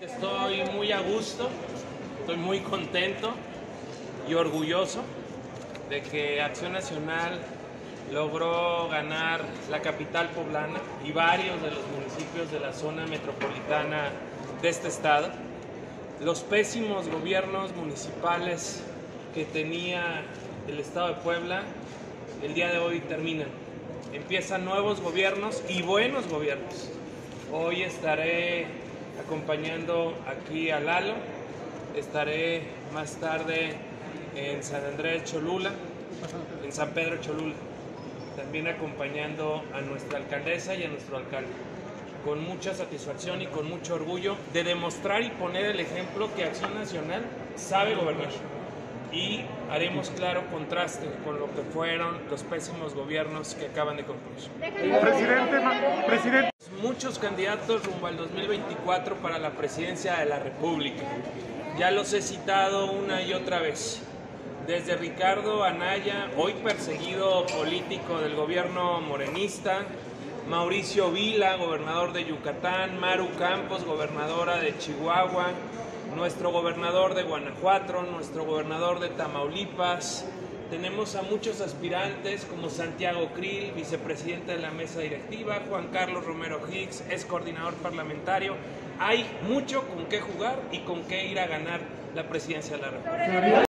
Estoy muy a gusto, estoy muy contento y orgulloso de que Acción Nacional logró ganar la capital poblana y varios de los municipios de la zona metropolitana de este estado. Los pésimos gobiernos municipales que tenía el estado de Puebla el día de hoy terminan. Empiezan nuevos gobiernos y buenos gobiernos. Hoy estaré acompañando aquí a Lalo, estaré más tarde en San Andrés Cholula, en San Pedro Cholula, también acompañando a nuestra alcaldesa y a nuestro alcalde, con mucha satisfacción y con mucho orgullo de demostrar y poner el ejemplo que Acción Nacional sabe gobernar y haremos claro contraste con lo que fueron los pésimos gobiernos que acaban de concluir. Presidente, presidente. Muchos candidatos rumbo al 2024 para la presidencia de la República. Ya los he citado una y otra vez. Desde Ricardo Anaya, hoy perseguido político del gobierno morenista, Mauricio Vila, gobernador de Yucatán, Maru Campos, gobernadora de Chihuahua, nuestro gobernador de Guanajuato, nuestro gobernador de Tamaulipas. Tenemos a muchos aspirantes como Santiago Krill, vicepresidente de la mesa directiva, Juan Carlos Romero Hicks, es coordinador parlamentario. Hay mucho con qué jugar y con qué ir a ganar la presidencia de la República.